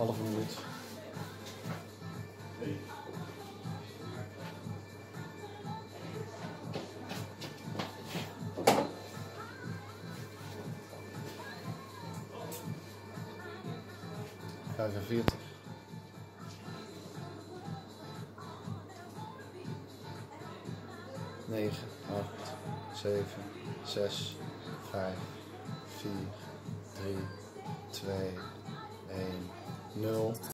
halve minuut. Vijfenveertig. Negen, acht, zeven, zes, vijf, vier, drie, twee, No.